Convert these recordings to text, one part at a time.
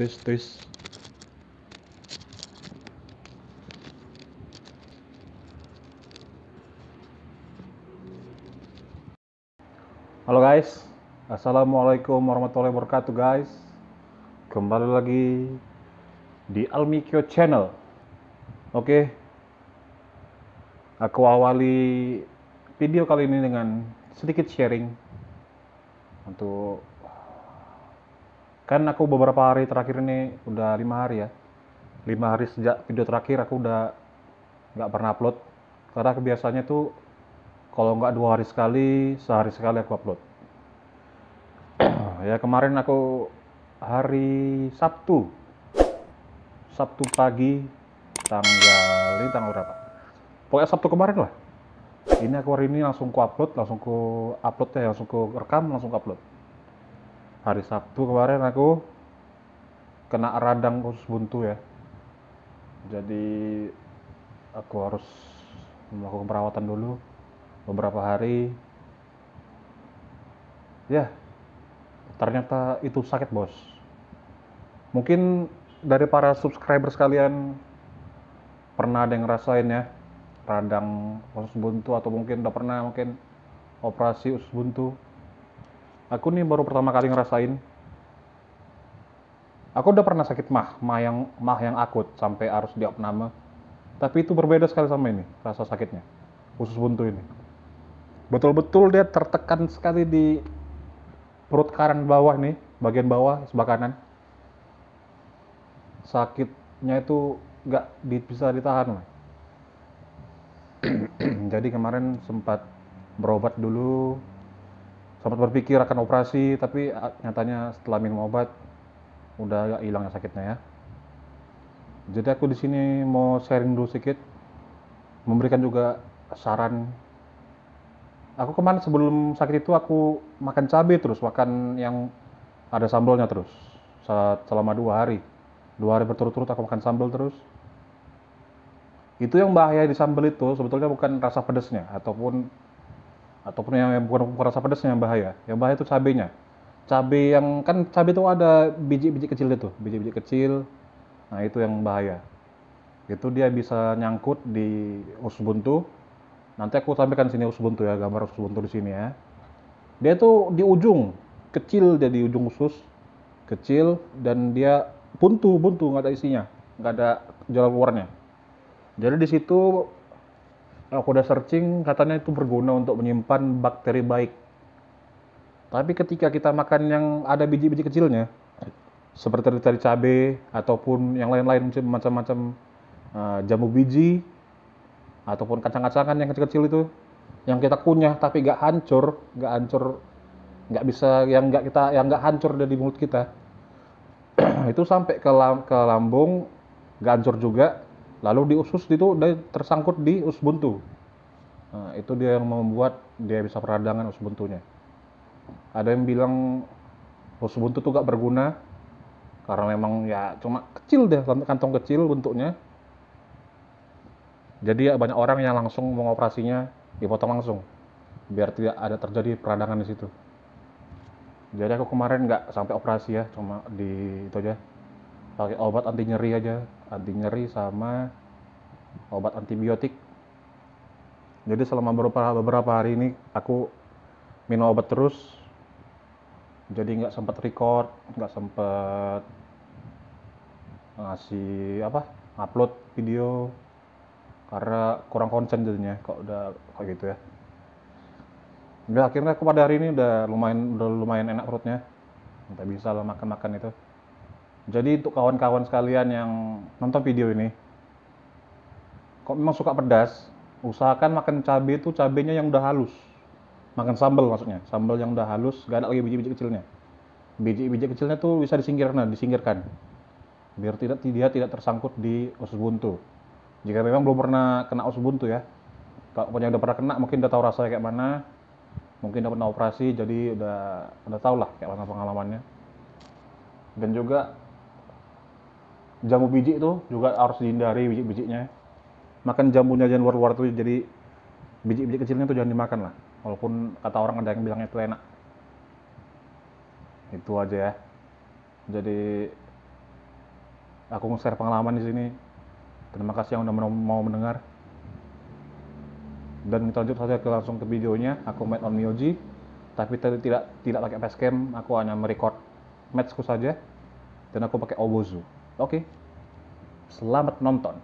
tes tes halo guys. Assalamualaikum warahmatullahi wabarakatuh guys. Kembali lagi di Almikyo channel. Oke. Aku awali video kali ini dengan sedikit sharing untuk kan aku beberapa hari terakhir ini udah lima hari ya. Lima hari sejak video terakhir aku udah nggak pernah upload. Karena kebiasaannya tuh kalau nggak dua hari sekali sehari sekali aku upload. Ya kemarin aku hari Sabtu. Sabtu pagi tanggal ini tanggal berapa? Pokoknya Sabtu kemarin lah. Ini aku hari ini langsung ku upload langsung ku upload ya langsung ku rekam langsung ku upload hari Sabtu kemarin aku kena radang khusus buntu ya. Jadi aku harus melakukan perawatan dulu beberapa hari. Ya ternyata itu sakit bos. Mungkin dari para subscriber sekalian pernah ada yang ngerasain ya radang usus buntu atau mungkin udah pernah mungkin operasi usus buntu aku nih baru pertama kali ngerasain. Aku udah pernah sakit mah mah yang mah yang akut sampai harus diopname tapi itu berbeda sekali sama ini rasa sakitnya usus buntu ini. Betul-betul dia tertekan sekali di perut kanan bawah nih bagian bawah sebelah kanan. Sakitnya itu nggak bisa ditahan lah jadi kemarin sempat berobat dulu sempat berpikir akan operasi tapi ah, nyatanya setelah minum obat udah agak hilang ya sakitnya ya. Jadi aku di sini mau sharing dulu sedikit memberikan juga saran. Aku kemarin sebelum sakit itu aku makan cabai terus makan yang ada sambalnya terus. Saat- selama dua hari. Dua hari berturut-turut aku makan sambal terus. Itu yang bahaya di sambal itu sebetulnya bukan rasa pedasnya ataupun ataupun yang yang bukan, rasa pedasnya yang bahaya. Yang bahaya itu cabenya. Cabai yang kan cabai itu ada biji-biji kecil itu biji-biji kecil. Nah itu yang bahaya. Itu dia bisa nyangkut di usus buntu. Nanti aku sampaikan sini usus buntu ya gambar usus buntu di sini ya. Dia tuh di ujung kecil dia di ujung usus kecil dan dia buntu buntu nggak ada isinya nggak ada jalan keluarnya. Jadi di situ aku udah searching katanya itu berguna untuk menyimpan bakteri baik. Tapi ketika kita makan yang ada biji-biji kecilnya seperti tadi cabai ataupun yang lain-lain macam-macam eh, jambu biji ataupun kacang-kacangan yang kecil-kecil itu yang kita kunyah tapi nggak hancur nggak hancur nggak bisa yang nggak kita yang nggak hancur dari mulut kita itu sampai ke, ke lambung nggak hancur juga lalu di usus itu dia tersangkut di usus buntu nah, itu dia yang membuat dia bisa peradangan usus buntunya ada yang bilang usus buntu tuh gak berguna karena memang ya cuma kecil deh kantong kecil bentuknya. Jadi ya banyak orang yang langsung mengoperasinya dipotong langsung biar tidak ada terjadi peradangan di situ. Jadi aku kemarin nggak sampai operasi ya cuma di itu aja. Pakai obat anti nyeri aja anti nyeri sama obat antibiotik. Jadi selama beberapa beberapa hari ini aku minum obat terus jadi nggak sempat record nggak sempat ngasih apa upload video karena kurang konsen jadinya kok udah kayak gitu ya. Udah akhirnya aku pada hari ini udah lumayan udah lumayan enak perutnya. Udah bisa lah makan makan itu jadi untuk kawan-kawan sekalian yang nonton video ini kok memang suka pedas usahakan makan cabai itu cabainya yang udah halus. Makan sambal maksudnya sambal yang udah halus gak ada lagi biji-biji kecilnya. Biji-biji kecilnya tuh bisa disingkirkan disingkirkan. Biar tidak dia tidak tersangkut di usus buntu. Jika memang belum pernah kena usus buntu ya kalau punya udah pernah kena mungkin udah tahu rasanya kayak mana mungkin udah pernah operasi jadi udah udah tau lah kayak mana pengalamannya. Dan juga jamu biji itu juga harus dihindari biji-bijinya makan jambunya jangan luar-luar tuh jadi biji-biji kecilnya tuh jangan dimakan lah walaupun kata orang ada yang bilangnya itu enak itu aja ya jadi aku nge-share pengalaman di sini. Terima kasih yang udah mau- mendengar. Dan kita lanjut saja ke langsung ke videonya. Aku main on Mioji, tapi tadi tidak tidak pakai facecam. Aku hanya merecord matchku saja. Dan aku pakai Obozu. Oke. Selamat nonton.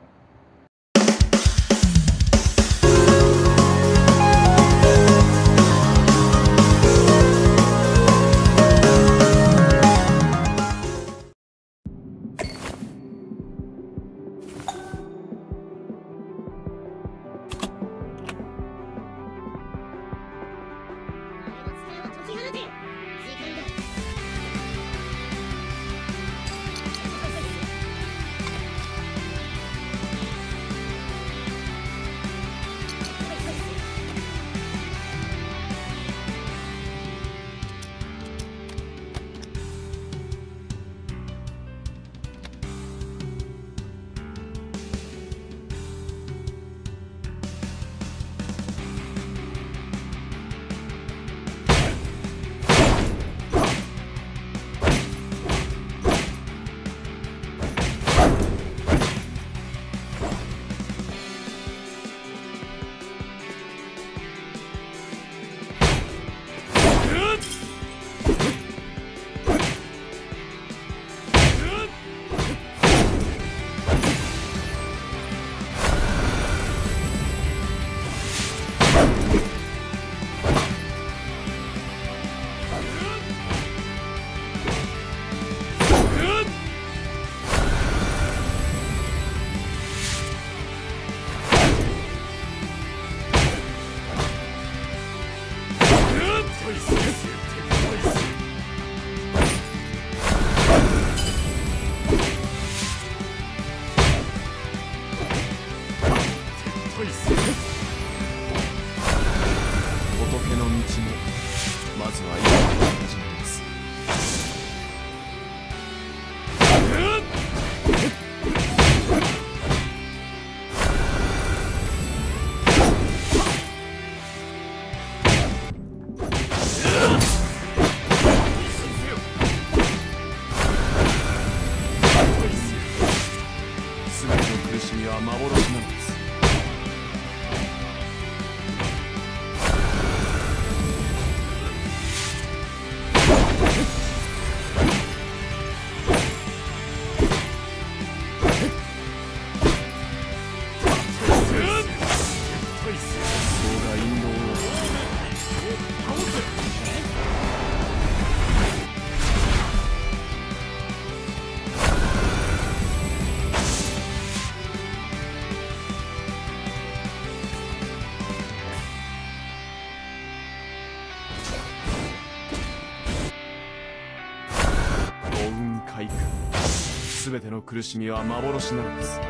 全ての苦しみは幻なのです。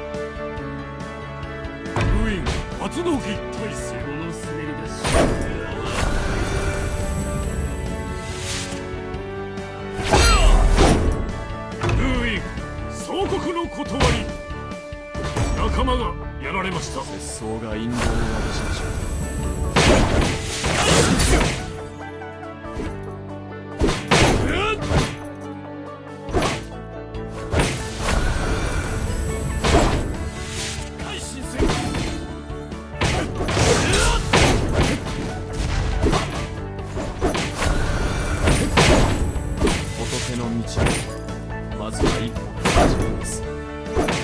発動機この滑り出し封印総国の断り。仲間がやられました。節操が引導を渡しましょうつが1本だすはい。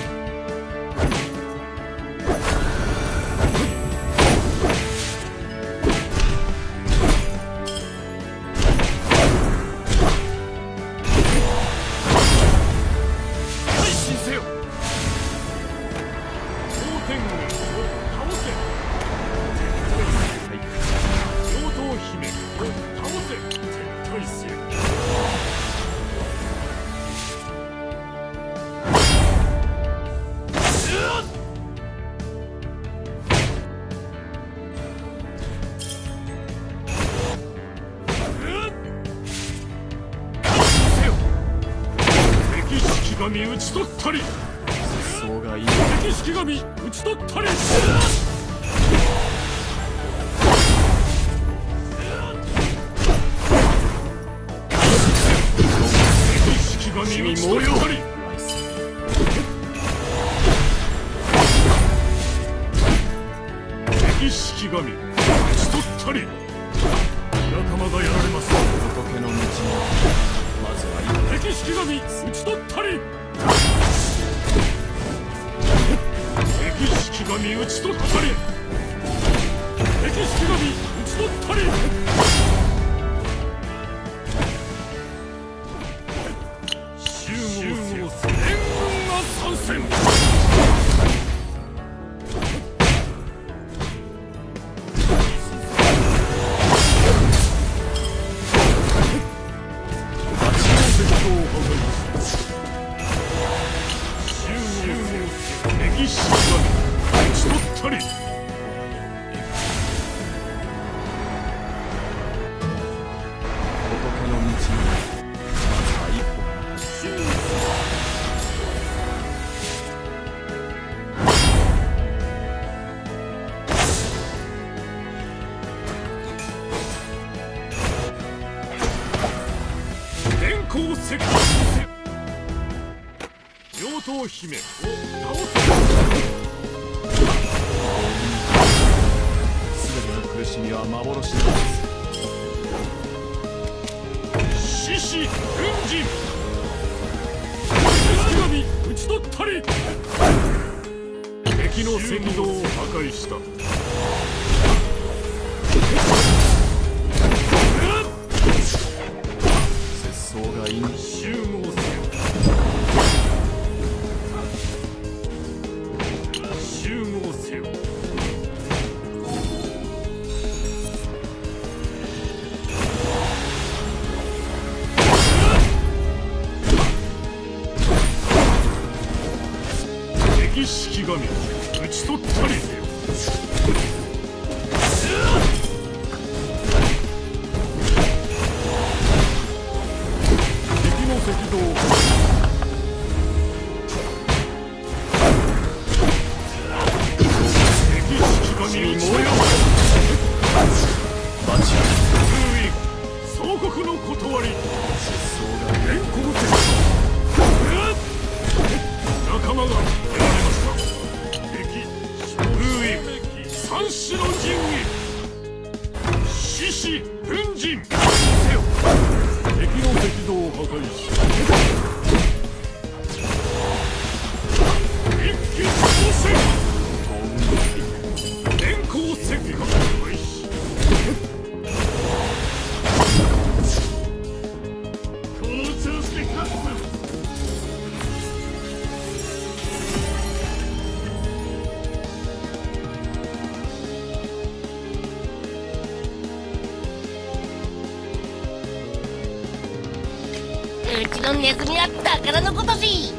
妖刀姫を倒せ絶対せよち取ったり。節操がいい。敵式神討ち取ったり。神討ち取ったり敵式神討ち取ったり。集合せよ援軍が参戦。歴史が打ち取ったり妖刀姫を倒せ全ての苦しみは幻なの獅子軍人。敵神討ち取ったり敵の赤道を破壊した節操がい式神討ち取ったり。ネズミは宝のことし。